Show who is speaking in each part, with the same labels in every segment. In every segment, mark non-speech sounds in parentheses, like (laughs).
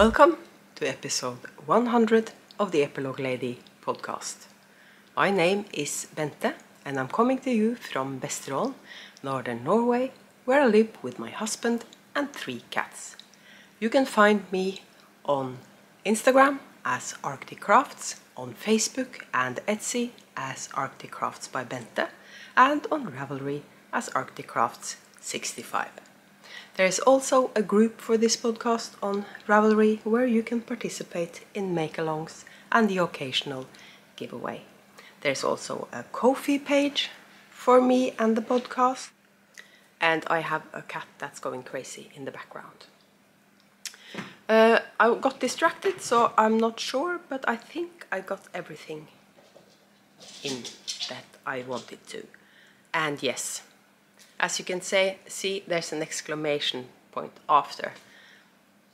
Speaker 1: Welcome to episode 100 of the Epilogue Lady podcast. My name is Bente and I'm coming to you from Vesterålen, northern Norway, where I live with my husband and three cats. You can find me on Instagram as Arctic Crafts, on Facebook and Etsy as Arctic Crafts by Bente, and on Ravelry as Arctic Crafts 65. There is also a group for this podcast on Ravelry where you can participate in make-alongs and the occasional giveaway. There's also a Ko-fi page for me and the podcast, and I have a cat that's going crazy in the background. Uh, I got distracted, so I'm not sure, but I think I got everything in that I wanted to. And yes, as you can say, see, there's an exclamation point after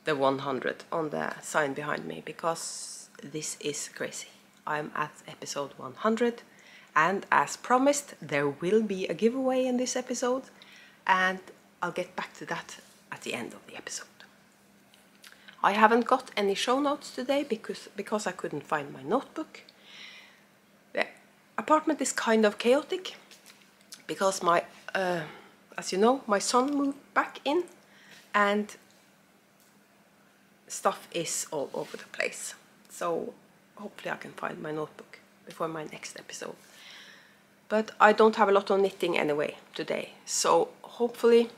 Speaker 1: the 100 on the sign behind me because this is crazy. I'm at episode 100 and as promised there will be a giveaway in this episode and I'll get back to that at the end of the episode. I haven't got any show notes today because, because I couldn't find my notebook. The apartment is kind of chaotic because my uh, as you know, my son moved back in and stuff is all over the place. So hopefully I can find my notebook before my next episode. But I don't have a lot of knitting anyway today. So hopefully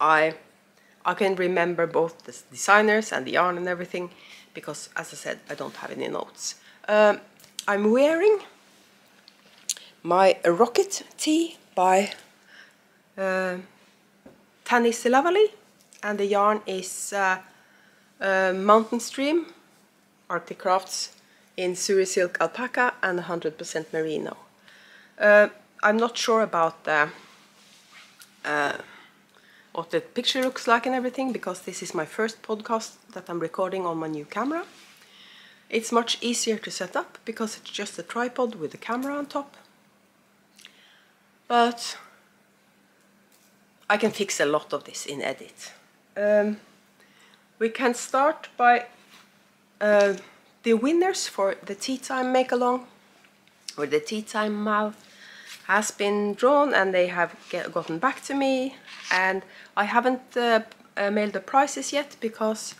Speaker 1: I I can remember both the designers and the yarn and everything because as I said I don't have any notes. Um, I'm wearing my Rock It tee by uh, Lavallee and the yarn is uh, uh, Mountain Stream Arctic Crafts in Suri Silk Alpaca and 100% Merino. Uh, I'm not sure about uh, what the picture looks like and everything because this is my first podcast that I'm recording on my new camera. It's much easier to set up because it's just a tripod with a camera on top. But I can fix a lot of this in edit. Um, we can start by uh, the winners for the tea time make along or the tea time mouth has been drawn and they have get, gotten back to me and I haven't uh, uh, mailed the prices yet because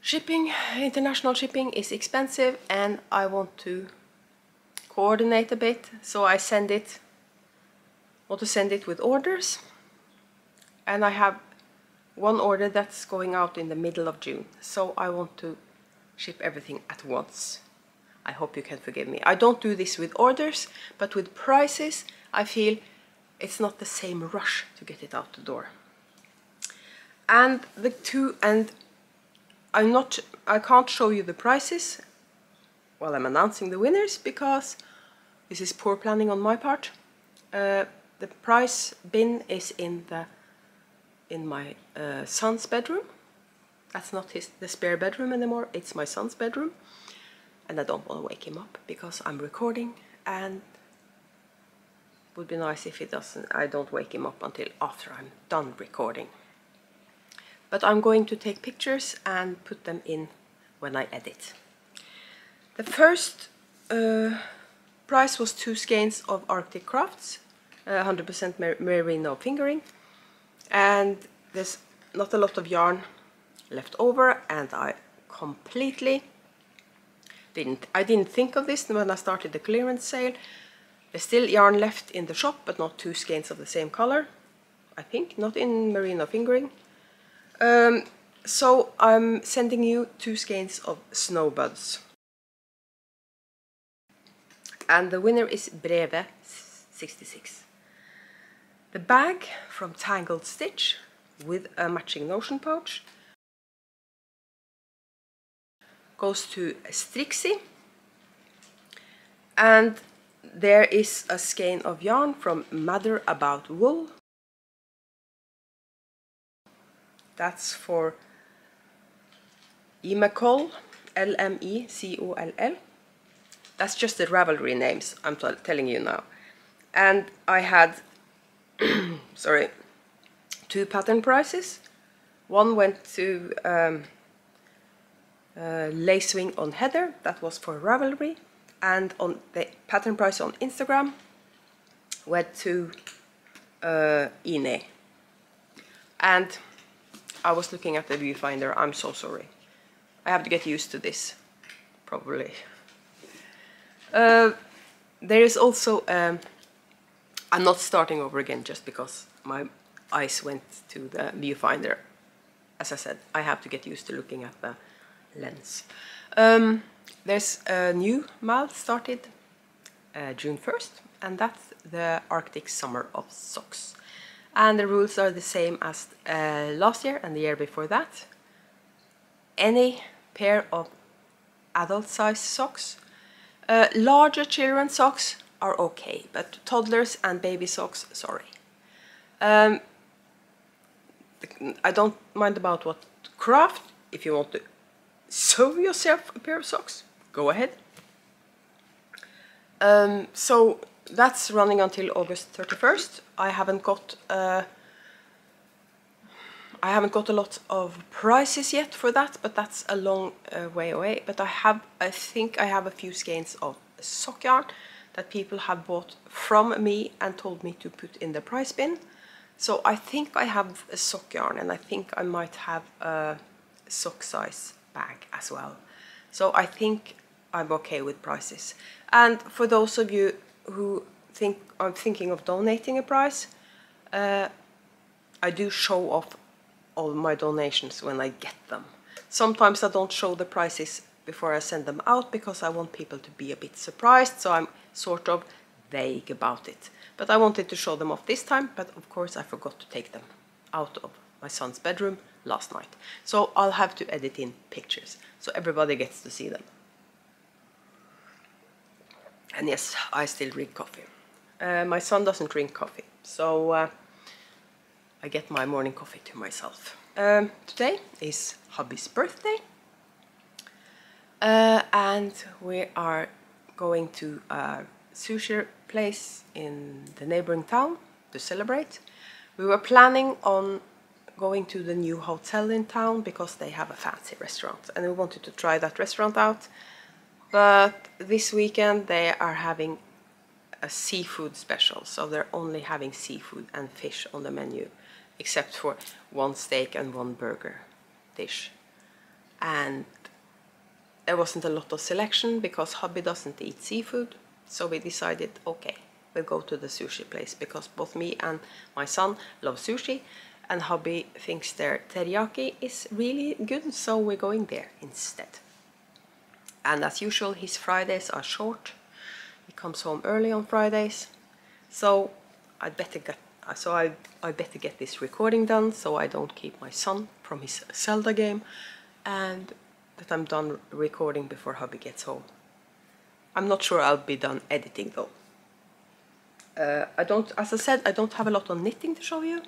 Speaker 1: shipping international shipping is expensive and I want to coordinate a bit so I send it want to send it with orders. And I have one order that's going out in the middle of June. So I want to ship everything at once. I hope you can forgive me. I don't do this with orders but with prices I feel it's not the same rush to get it out the door. And the two and I'm not I can't show you the prices while I'm announcing the winners because this is poor planning on my part. Uh, the price bin is in the in my uh, son's bedroom. That's not his the spare bedroom anymore, it's my son's bedroom. And I don't want to wake him up because I'm recording and it would be nice if he doesn't I don't wake him up until after I'm done recording. But I'm going to take pictures and put them in when I edit. The first uh, prize was two skeins of Arctic Crafts, 100% uh, mer merino fingering and there's not a lot of yarn left over and I completely didn't I didn't think of this when I started the clearance sale. There's still yarn left in the shop but not two skeins of the same color I think. Not in merino fingering um, so I'm sending you two skeins of snowbuds and the winner is Breve 66 the bag from Tangled Stitch with a matching notion pouch goes to Strixie and there is a skein of yarn from Mother About Wool. That's for Emecol, L-M-E-C-O-L-L that's just the Ravelry names I'm telling you now. And I had (clears throat) sorry, two pattern prices. One went to um, uh, Lacewing on header, that was for Ravelry, and on the pattern price on Instagram went to uh, Ine. And I was looking at the viewfinder, I'm so sorry. I have to get used to this, probably. Uh, there is also, um, I'm not starting over again just because my eyes went to the viewfinder. As I said, I have to get used to looking at the lens. Um, there's a new MAL started uh, June 1st, and that's the Arctic Summer of Socks. And the rules are the same as uh, last year and the year before that. Any pair of adult size socks. Uh, larger children's socks are okay, but toddlers and baby socks, sorry. Um, I don't mind about what craft, if you want to sew yourself a pair of socks, go ahead. Um, so that's running until August 31st. I haven't got uh, I haven't got a lot of prices yet for that, but that's a long uh, way away. But I have, I think I have a few skeins of sock yarn that people have bought from me and told me to put in the price bin. So I think I have a sock yarn and I think I might have a sock size bag as well. So I think I'm okay with prices. And for those of you who think I'm thinking of donating a price, uh, I do show off all my donations when I get them. Sometimes I don't show the prices before I send them out because I want people to be a bit surprised, so I'm sort of vague about it. But I wanted to show them off this time, but of course I forgot to take them out of my son's bedroom last night. So I'll have to edit in pictures, so everybody gets to see them. And yes, I still drink coffee. Uh, my son doesn't drink coffee, so uh, I get my morning coffee to myself. Um, today is hubby's birthday, uh, and we are going to a sushi place in the neighboring town to celebrate. We were planning on going to the new hotel in town because they have a fancy restaurant and we wanted to try that restaurant out. But this weekend they are having a seafood special, so they're only having seafood and fish on the menu, except for one steak and one burger dish. And there wasn't a lot of selection because hubby doesn't eat seafood, so we decided, okay, we'll go to the sushi place because both me and my son love sushi and hubby thinks their teriyaki is really good, so we're going there instead. And as usual, his Fridays are short. He comes home early on Fridays, so I'd better get so I I better get this recording done so I don't keep my son from his Zelda game, and that I'm done recording before hubby gets home. I'm not sure I'll be done editing though. Uh, I don't, as I said, I don't have a lot of knitting to show you.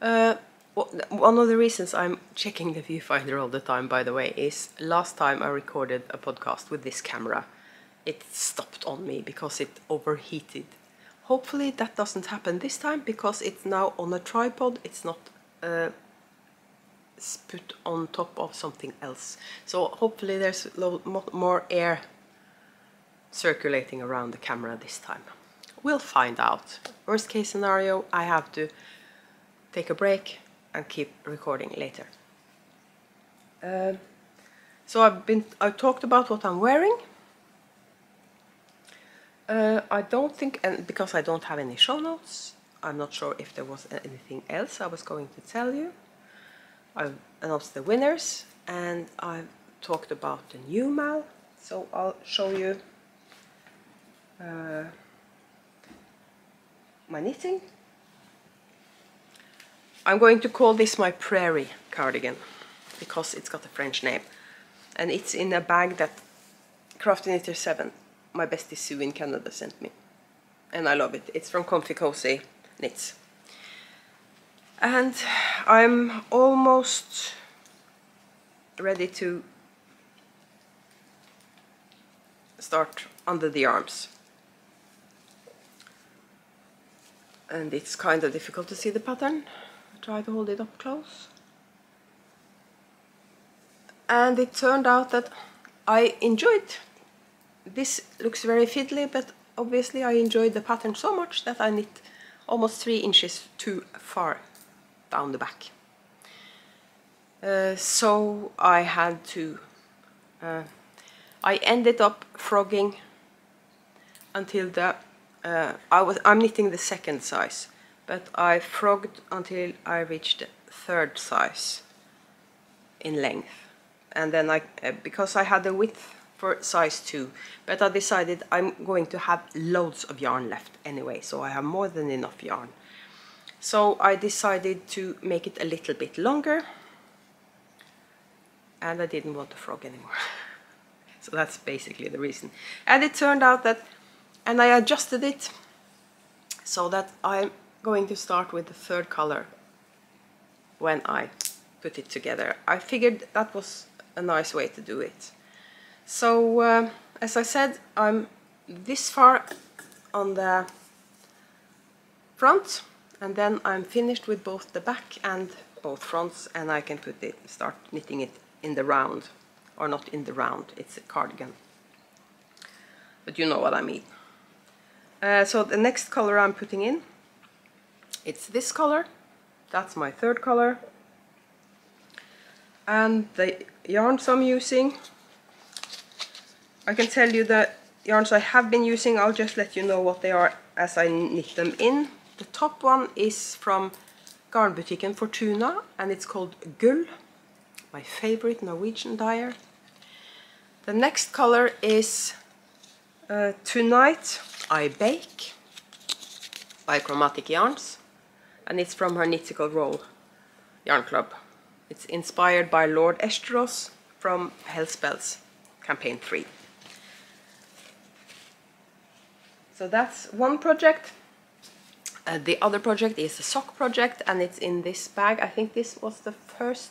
Speaker 1: Uh, one of the reasons I'm checking the viewfinder all the time, by the way, is last time I recorded a podcast with this camera, it stopped on me because it overheated. Hopefully that doesn't happen this time because it's now on a tripod, it's not uh, put on top of something else. So hopefully there's more air circulating around the camera this time. We'll find out. Worst case scenario, I have to take a break and keep recording later. Uh, so I've been I talked about what I'm wearing. Uh, I don't think, and because I don't have any show notes, I'm not sure if there was anything else I was going to tell you. I've announced the winners and I've talked about the new MAL, so I'll show you uh, my knitting. I'm going to call this my prairie cardigan because it's got a French name and it's in a bag that Crafty Knitter 7, my bestie Sue in Canada sent me and I love it. It's from Comfy Cozy Knits. And I'm almost ready to start under the arms. And it's kind of difficult to see the pattern I try to hold it up close. and it turned out that I enjoyed this looks very fiddly but obviously I enjoyed the pattern so much that I knit almost three inches too far down the back. Uh, so I had to uh, I ended up frogging until the uh, I was I'm knitting the second size but I frogged until I reached the third size in length. And then I uh, because I had the width for size 2 but I decided I'm going to have loads of yarn left anyway so I have more than enough yarn so I decided to make it a little bit longer and I didn't want the frog anymore (laughs) so that's basically the reason and it turned out that and I adjusted it so that I'm going to start with the third color when I put it together. I figured that was a nice way to do it. So, uh, as I said, I'm this far on the front and then I'm finished with both the back and both fronts and I can put it, start knitting it in the round or not in the round, it's a cardigan. But you know what I mean. Uh, so the next color I'm putting in, it's this color, that's my third color. And the yarns I'm using, I can tell you the yarns I have been using, I'll just let you know what they are as I knit them in. The top one is from Garnbutikken Fortuna and it's called Gull, my favorite Norwegian dyer. The next color is uh, Tonight I Bake by Chromatic Yarns and it's from her Knitical Roll Yarn Club. It's inspired by Lord Esteros from Hellspells campaign 3. So that's one project. Uh, the other project is a sock project and it's in this bag. I think this was the first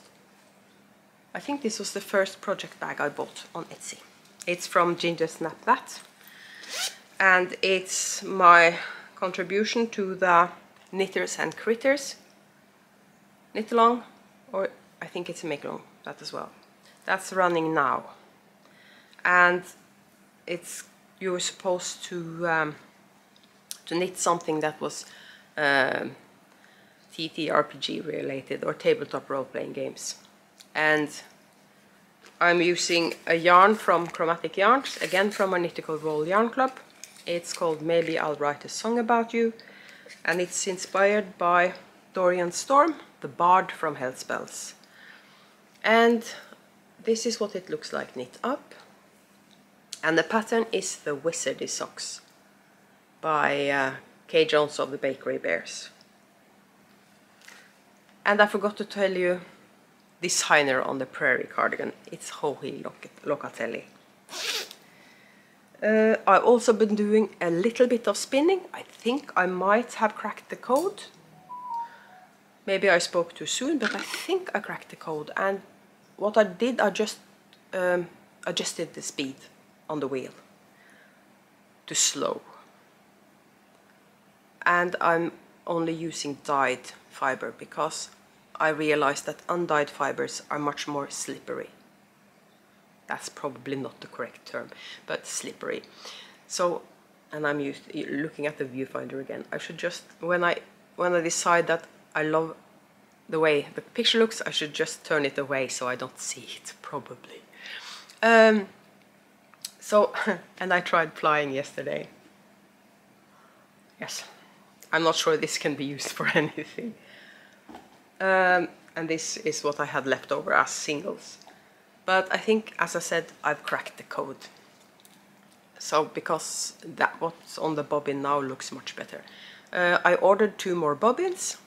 Speaker 1: I think this was the first project bag I bought on Etsy. It's from Ginger Snap That and it's my contribution to the Knitters and Critters knit along or I think it's a make along that as well. That's running now and it's you were supposed to um, to knit something that was um, TTRPG related or tabletop role-playing games and I'm using a yarn from Chromatic Yarns, again from our Knitical Roll Yarn Club. It's called Maybe I'll Write a Song About You and it's inspired by Dorian Storm, the bard from Hellspells. And this is what it looks like knit up. And the pattern is the Wizardy Socks by uh, Kay Jones of the Bakery Bears. And I forgot to tell you designer on the Prairie cardigan. It's Joji Locatelli. Uh, I've also been doing a little bit of spinning. I think I might have cracked the code. Maybe I spoke too soon, but I think I cracked the code. And what I did, I just um, adjusted the speed on the wheel to slow. And I'm only using dyed fiber because I realized that undyed fibers are much more slippery. That's probably not the correct term, but slippery. So, and I'm used looking at the viewfinder again. I should just when I when I decide that I love the way the picture looks, I should just turn it away so I don't see it, probably. Um, so, (laughs) and I tried flying yesterday. Yes, I'm not sure this can be used for (laughs) anything. Um, and this is what I had left over as singles. But I think, as I said, I've cracked the code. So, because that what's on the bobbin now looks much better. Uh, I ordered two more bobbins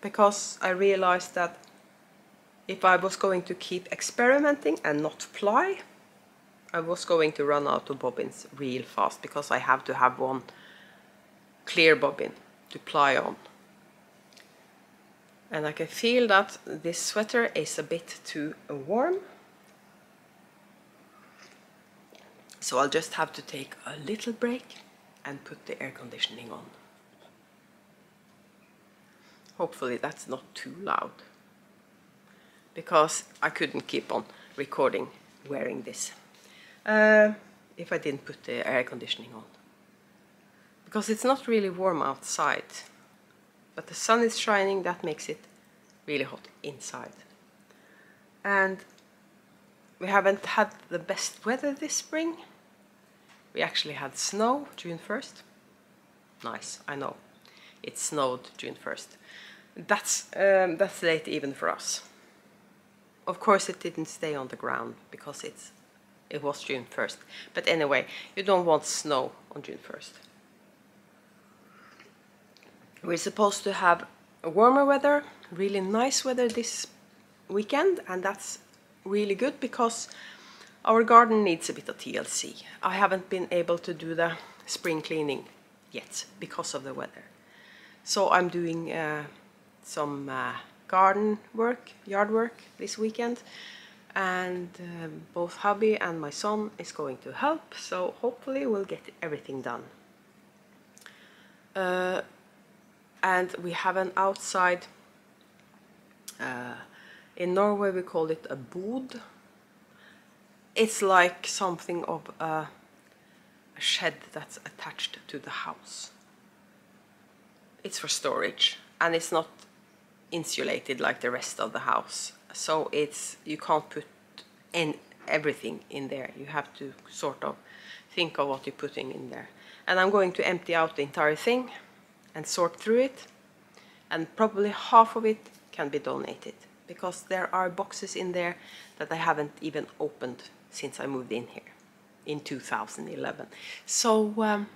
Speaker 1: because I realized that if I was going to keep experimenting and not ply, I was going to run out of bobbins real fast because I have to have one clear bobbin to ply on and I can feel that this sweater is a bit too warm so I'll just have to take a little break and put the air conditioning on hopefully that's not too loud because I couldn't keep on recording wearing this. Uh, if I didn't put the air conditioning on. Because it's not really warm outside, but the sun is shining, that makes it really hot inside. And we haven't had the best weather this spring. We actually had snow June 1st. Nice, I know. It snowed June 1st. That's, um, that's late even for us. Of course it didn't stay on the ground because it's, it was June 1st. But anyway, you don't want snow on June 1st. We're supposed to have warmer weather, really nice weather this weekend, and that's really good because our garden needs a bit of TLC. I haven't been able to do the spring cleaning yet because of the weather. So I'm doing uh, some uh, garden work, yard work this weekend and um, both hubby and my son is going to help so hopefully we'll get everything done. And we have an outside uh, in Norway we call it a bod. It's like something of a, a shed that's attached to the house. It's for storage and it's not insulated like the rest of the house. So it's you can't put in everything in there. You have to sort of think of what you're putting in there. And I'm going to empty out the entire thing and sort through it and probably half of it can be donated because there are boxes in there that I haven't even opened since I moved in here in 2011. So um,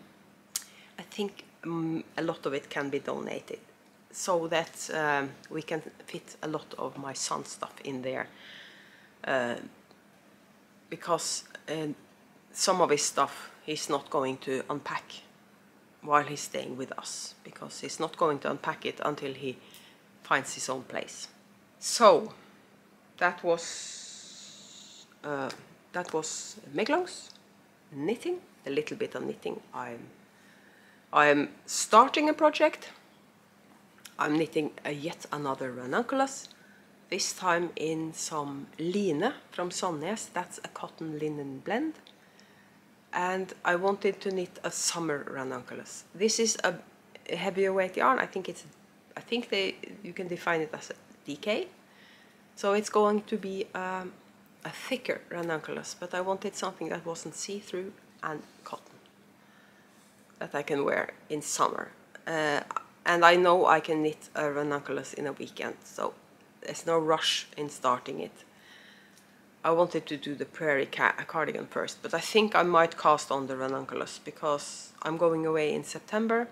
Speaker 1: I think um, a lot of it can be donated so that um, we can fit a lot of my son's stuff in there uh, because uh, some of his stuff he's not going to unpack while he's staying with us because he's not going to unpack it until he finds his own place. So that was uh, that was Meglungs knitting, a little bit of knitting. I'm I'm starting a project I'm knitting a yet another ranunculus, this time in some line from Sandnes, that's a cotton linen blend. And I wanted to knit a summer ranunculus. This is a heavier weight yarn, I think it's, I think they, you can define it as a DK. So it's going to be um, a thicker ranunculus, but I wanted something that wasn't see-through and cotton that I can wear in summer. Uh, and I know I can knit a ranunculus in a weekend, so there's no rush in starting it. I wanted to do the prairie cardigan first, but I think I might cast on the ranunculus because I'm going away in September.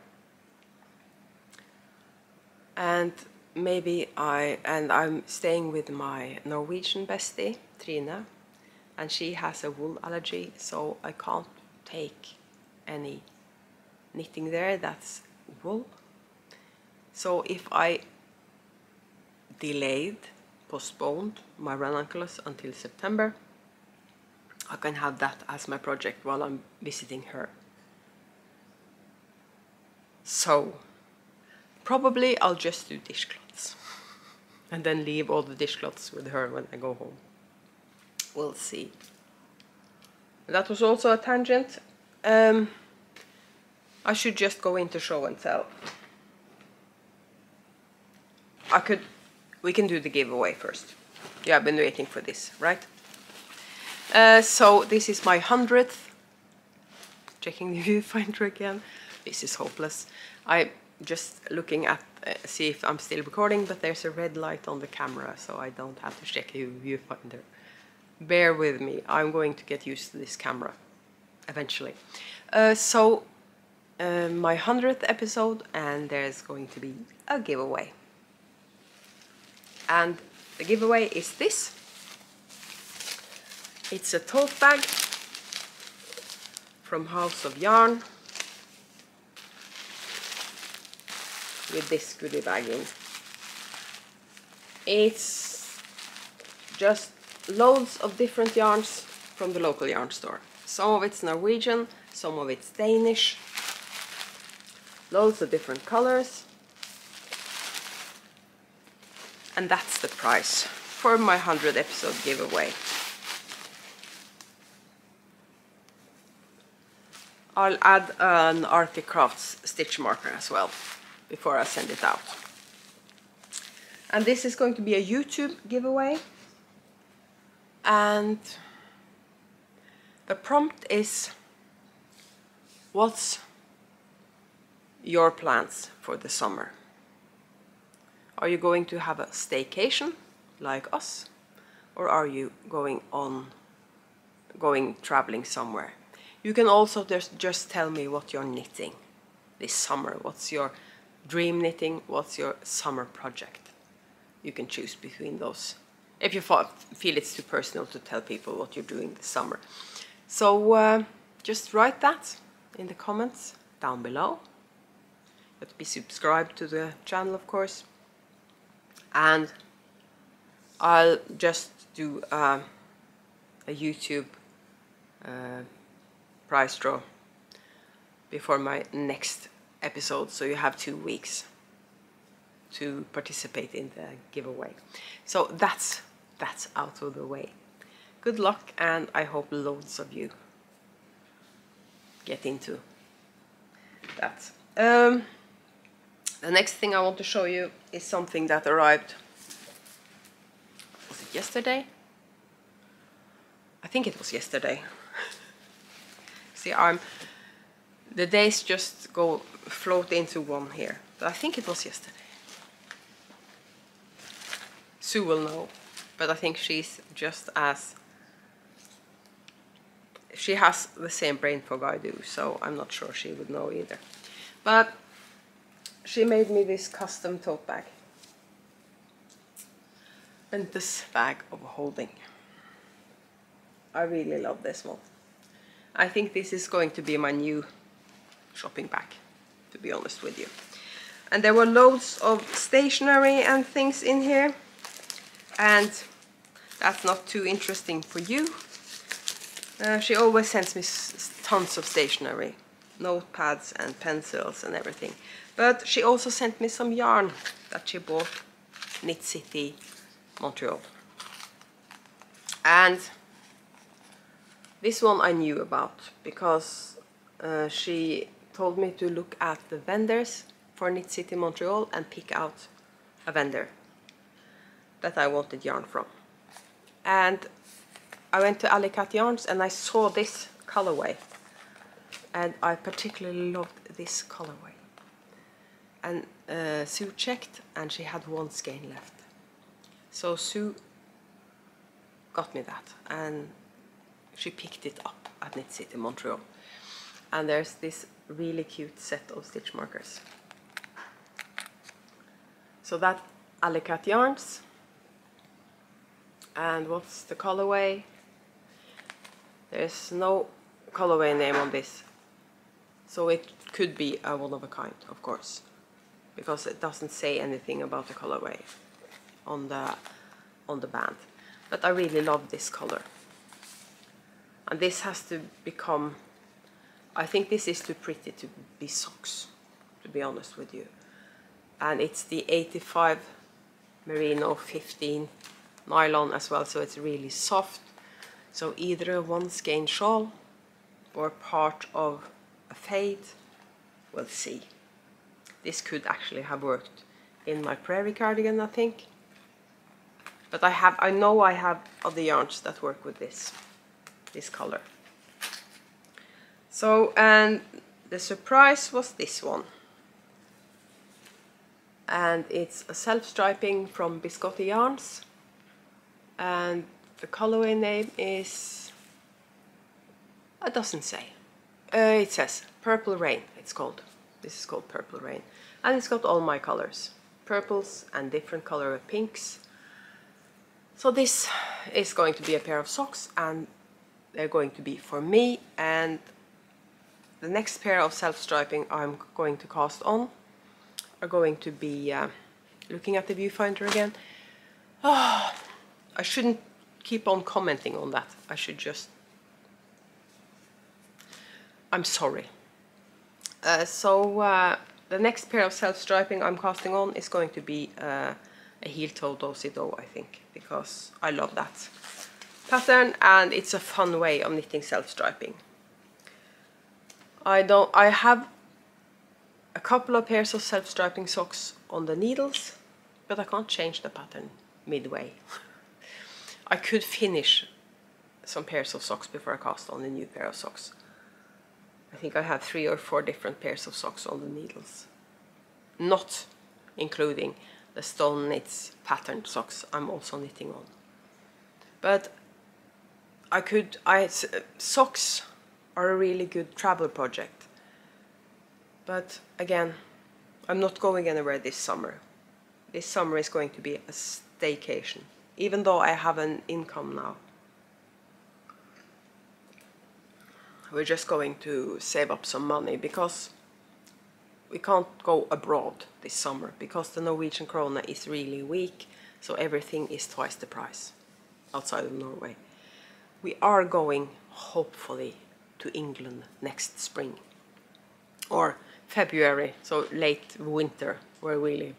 Speaker 1: And maybe I, and I'm staying with my Norwegian bestie, Trina, and she has a wool allergy, so I can't take any knitting there that's wool. So if I delayed, postponed my ranunculus until September, I can have that as my project while I'm visiting her. So probably I'll just do dishcloths (laughs) and then leave all the dishcloths with her when I go home. We'll see. That was also a tangent. Um, I should just go into show and tell. I could, we can do the giveaway first. Yeah, I've been waiting for this, right? Uh, so this is my hundredth. Checking (laughs) the viewfinder again. This is hopeless. I'm just looking at, uh, see if I'm still recording, but there's a red light on the camera, so I don't have to check the viewfinder. Bear with me, I'm going to get used to this camera eventually. Uh, so, uh, my 100th episode, and there's going to be a giveaway and the giveaway is this. It's a tote bag from House of Yarn with this goodie bag in. It's just loads of different yarns from the local yarn store. Some of it's Norwegian, some of it's Danish, loads of different colors And that's the price for my 100 episode giveaway. I'll add an Arctic Crafts stitch marker as well before I send it out. And this is going to be a YouTube giveaway. And the prompt is what's your plans for the summer? Are you going to have a staycation like us? Or are you going on going traveling somewhere? You can also just, just tell me what you're knitting this summer. What's your dream knitting? What's your summer project? You can choose between those if you feel it's too personal to tell people what you're doing this summer. So uh, just write that in the comments down below. You have to be subscribed to the channel, of course. And I'll just do uh, a YouTube uh, prize draw before my next episode, so you have two weeks to participate in the giveaway. So that's that's out of the way. Good luck and I hope loads of you get into that. Um, the next thing I want to show you is something that arrived was it yesterday? I think it was yesterday. (laughs) See, I'm the days just go float into one here. But I think it was yesterday. Sue will know, but I think she's just as she has the same brain fog I do, so I'm not sure she would know either. But she made me this custom tote bag. And this bag of holding. I really love this one. I think this is going to be my new shopping bag, to be honest with you. And there were loads of stationery and things in here. And that's not too interesting for you. Uh, she always sends me tons of stationery, notepads and pencils and everything. But she also sent me some yarn that she bought Knit City, Montreal. And this one I knew about because uh, she told me to look at the vendors for Knit City Montreal and pick out a vendor that I wanted yarn from. And I went to Alley Cat Yarns and I saw this colorway and I particularly loved this colorway. And uh, Sue checked and she had one skein left. So Sue got me that and she picked it up at Knit City Montreal. And there's this really cute set of stitch markers. So that Alley Cat Yarns. And what's the colorway? There's no colorway name on this. So it could be a one of a kind, of course. Because it doesn't say anything about the colorway on the on the band. But I really love this color. And this has to become I think this is too pretty to be socks, to be honest with you. And it's the 85 Merino 15 nylon as well, so it's really soft. So either a one skein shawl or part of a fade, we'll see. This could actually have worked in my prairie cardigan, I think. But I have, I know I have other yarns that work with this, this color. So, and the surprise was this one. And it's a self-striping from Biscotte Yarns. And the colorway name is... It doesn't say. Uh, it says Purple Rain, it's called. This is called Purple Rain. And it's got all my colors. Purples and different color of pinks. So this is going to be a pair of socks and they're going to be for me and the next pair of self-striping I'm going to cast on are going to be uh, looking at the viewfinder again. Oh, I shouldn't keep on commenting on that. I should just... I'm sorry. Uh, so uh, the next pair of self-striping I'm casting on is going to be uh, a heel-toe do-si-do, I think, because I love that pattern and it's a fun way of knitting self-striping. I don't. I have a couple of pairs of self-striping socks on the needles, but I can't change the pattern midway. (laughs) I could finish some pairs of socks before I cast on a new pair of socks. I think I have three or four different pairs of socks on the needles. Not including the stone knits patterned socks I'm also knitting on. But I could, I, socks are a really good travel project. But again, I'm not going anywhere this summer. This summer is going to be a staycation, even though I have an income now. We're just going to save up some money because we can't go abroad this summer because the Norwegian krona is really weak, so everything is twice the price outside of Norway. We are going, hopefully, to England next spring or February, so late winter where we live,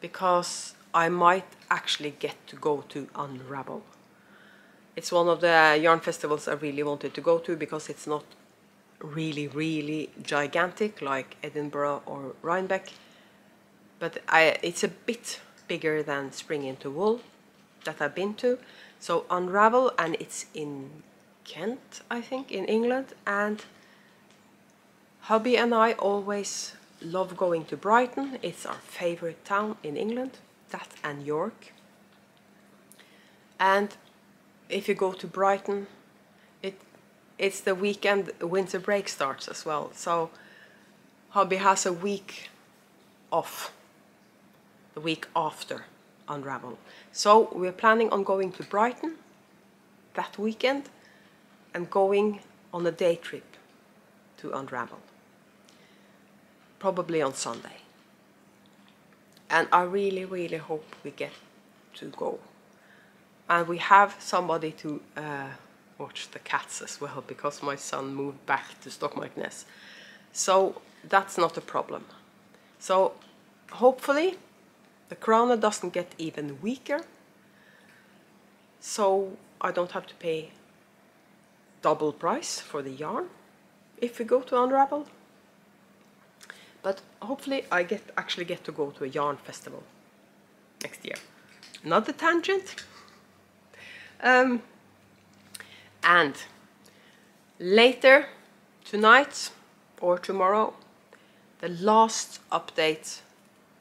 Speaker 1: because I might actually get to go to Unravel. It's one of the yarn festivals I really wanted to go to because it's not really, really gigantic like Edinburgh or Rhinebeck, but I, it's a bit bigger than Spring into Wool that I've been to. So Unravel, and it's in Kent, I think, in England, and hubby and I always love going to Brighton. It's our favorite town in England, that and York. And if you go to Brighton, it it's the weekend winter break starts as well. So hubby has a week off, the week after Unravel. So we're planning on going to Brighton that weekend and going on a day trip to Unravel. Probably on Sunday. And I really, really hope we get to go. And we have somebody to uh, watch the cats as well because my son moved back to Stokmarknes. So that's not a problem. So hopefully the krona doesn't get even weaker. So I don't have to pay double price for the yarn if we go to Unravel. But hopefully I get actually get to go to a yarn festival next year. Another tangent. Um, and later tonight or tomorrow, the last update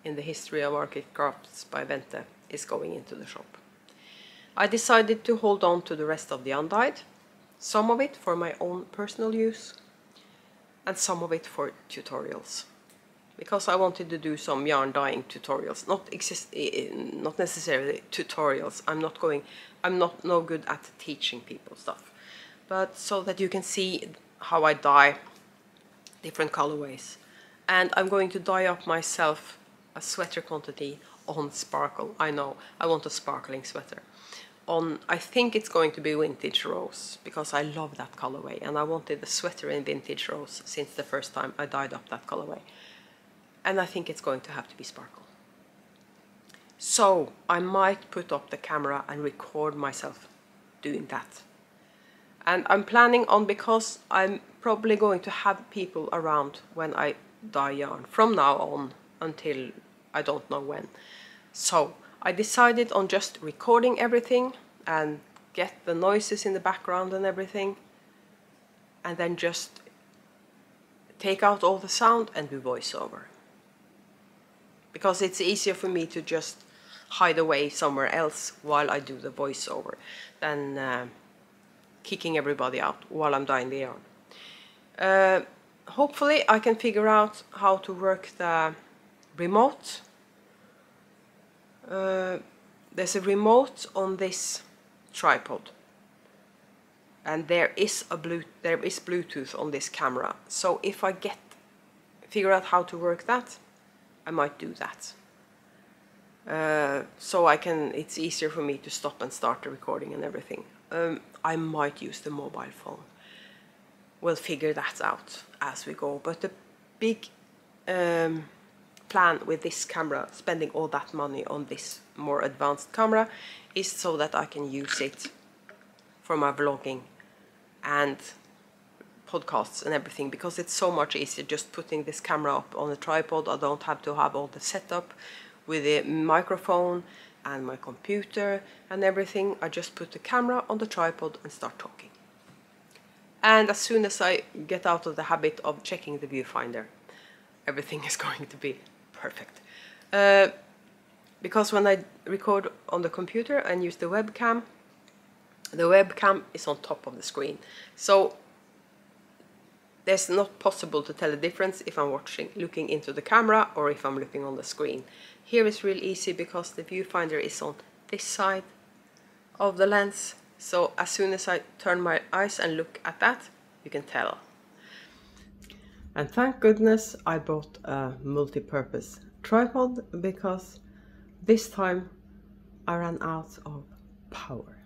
Speaker 1: in the history of Arctic Crafts by Bente is going into the shop. I decided to hold on to the rest of the undyed, some of it for my own personal use and some of it for tutorials because I wanted to do some yarn dyeing tutorials not exist eh, eh, not necessarily tutorials. I'm not going I'm not no good at teaching people stuff. But so that you can see how I dye different colorways. And I'm going to dye up myself a sweater quantity on sparkle. I know I want a sparkling sweater. On I think it's going to be vintage rose because I love that colorway. And I wanted a sweater in vintage rose since the first time I dyed up that colorway and I think it's going to have to be sparkle so I might put up the camera and record myself doing that. And I'm planning on because I'm probably going to have people around when I dye yarn from now on until I don't know when. So I decided on just recording everything and get the noises in the background and everything and then just take out all the sound and do voiceover. Because it's easier for me to just hide away somewhere else while I do the voiceover than uh, kicking everybody out while I'm dyeing the yarn. Uh, hopefully I can figure out how to work the remote. Uh, there's a remote on this tripod. And there is a blue there is Bluetooth on this camera. So if I get figure out how to work that I might do that. Uh, so I can it's easier for me to stop and start the recording and everything. Um, I might use the mobile phone. We'll figure that out as we go. But the big um, plan with this camera, spending all that money on this more advanced camera, is so that I can use it for my vlogging and podcasts and everything because it's so much easier just putting this camera up on a tripod. I don't have to have all the setup with the microphone and my computer and everything. I just put the camera on the tripod and start talking. And as soon as I get out of the habit of checking the viewfinder, everything (laughs) is going to be perfect. Uh, because when I record on the computer and use the webcam, the webcam is on top of the screen. So there's not possible to tell the difference if I'm watching, looking into the camera or if I'm looking on the screen. Here it's real easy because the viewfinder is on this side of the lens. So as soon as I turn my eyes and look at that, you can tell. And thank goodness I bought a multi-purpose tripod because this time I ran out of power.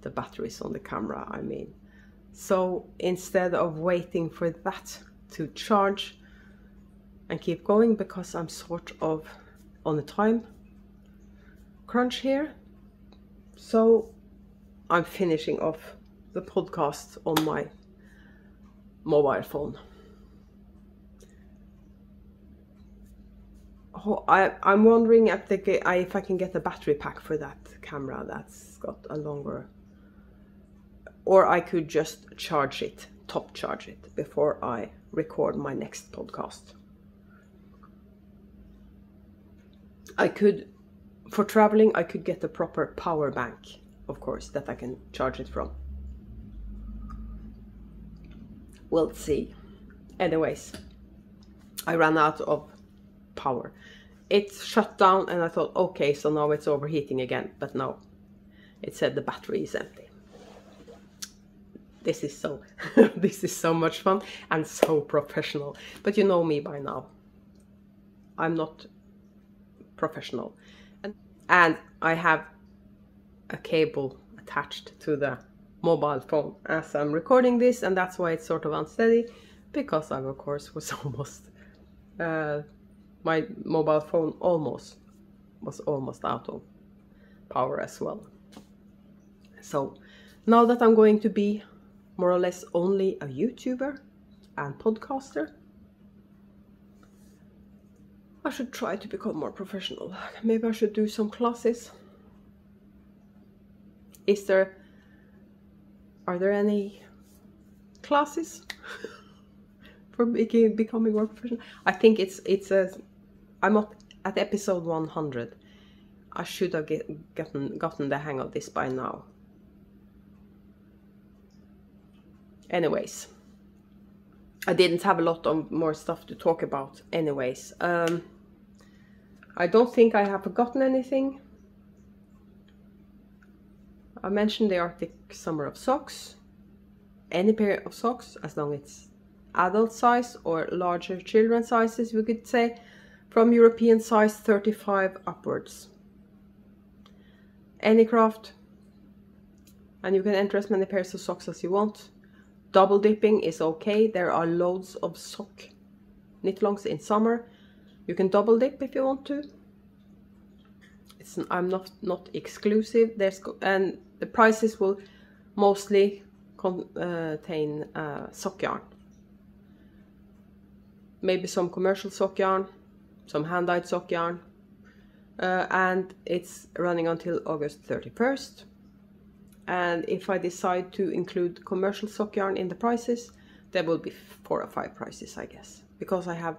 Speaker 1: The batteries on the camera, I mean. So instead of waiting for that to charge and keep going because I'm sort of on a time crunch here. So I'm finishing off the podcast on my mobile phone. Oh, I, I'm wondering if, the, if I can get a battery pack for that camera that's got a longer or I could just charge it, top charge it before I record my next podcast. I could, for traveling, I could get a proper power bank, of course, that I can charge it from. We'll see. Anyways, I ran out of power. It shut down and I thought, okay, so now it's overheating again. But no, it said the battery is empty this is so (laughs) this is so much fun and so professional. But you know me by now. I'm not professional. And and i have a cable attached to the mobile phone as i'm recording this and that's why it's sort of unsteady because i of course was (laughs) almost uh, my mobile phone almost was almost out of power as well. So now that i'm going to be more or less only a YouTuber and podcaster. I should try to become more professional. Maybe I should do some classes. Is there, are there any classes (laughs) for making, becoming more professional? I think it's, it's a, I'm at episode 100. I should have get, gotten, gotten the hang of this by now. Anyways I didn't have a lot of more stuff to talk about anyways. Um, I don't think I have forgotten anything. I mentioned the Arctic Summer of Socks. Any pair of socks as long as it's adult size or larger children sizes we could say from European size 35 upwards. Any craft? And you can enter as many pairs of socks as you want Double dipping is okay. There are loads of sock knit-alongs in summer. You can double dip if you want to. It's, I'm not not exclusive. There's and the prices will mostly contain uh, sock yarn. Maybe some commercial sock yarn, some hand-dyed sock yarn, uh, and it's running until August 31st and if I decide to include commercial sock yarn in the prices there will be four or five prices I guess. Because I have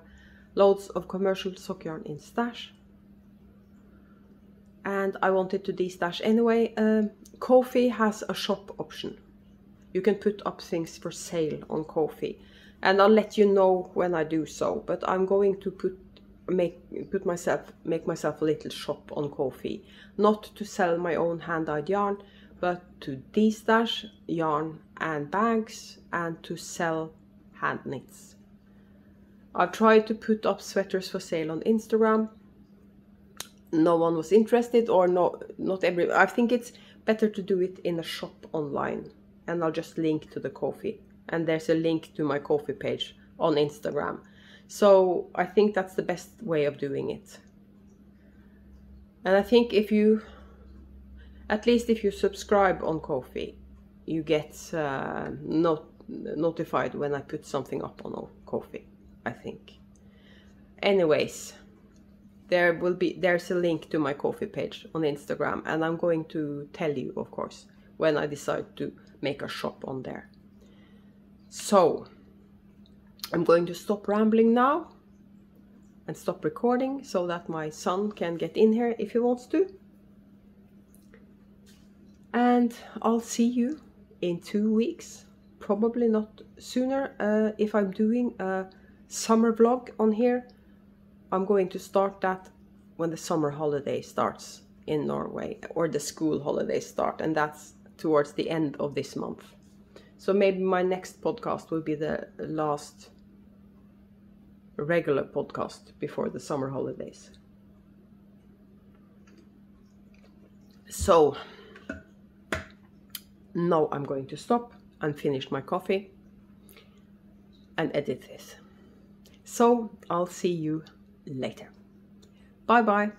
Speaker 1: loads of commercial sock yarn in stash. And I wanted to destash anyway. Um, Ko-fi has a shop option. You can put up things for sale on Ko-fi. And I'll let you know when I do so. But I'm going to put make put myself make myself a little shop on Ko-fi. Not to sell my own hand-dyed yarn but to destash yarn and bags and to sell hand knits. I've tried to put up sweaters for sale on Instagram. No one was interested or no, not every, I think it's better to do it in a shop online and I'll just link to the Ko-fi and there's a link to my Ko-fi page on Instagram. So I think that's the best way of doing it. And I think if you at least if you subscribe on Ko-fi, you get uh, not notified when I put something up on Ko-fi, I think. Anyways, there will be there's a link to my Ko-fi page on Instagram and I'm going to tell you of course when I decide to make a shop on there. So I'm going to stop rambling now and stop recording so that my son can get in here if he wants to. And I'll see you in two weeks, probably not sooner. Uh, if I'm doing a summer vlog on here, I'm going to start that when the summer holiday starts in Norway or the school holidays start, and that's towards the end of this month. So maybe my next podcast will be the last regular podcast before the summer holidays. So now I'm going to stop and finish my coffee and edit this. So I'll see you later. Bye bye.